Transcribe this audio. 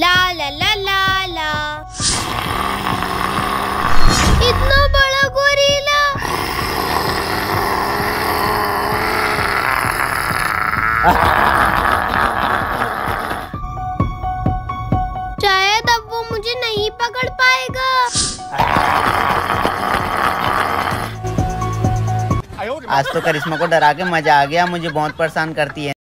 ला ला ला ला ला। इतना बड़ा गोरीला। शायद अब वो मुझे नहीं पकड़ पाएगा। आज तो करिश्मा को डरा के मज़ा आ गया, मुझे बहुत परेशान करती है।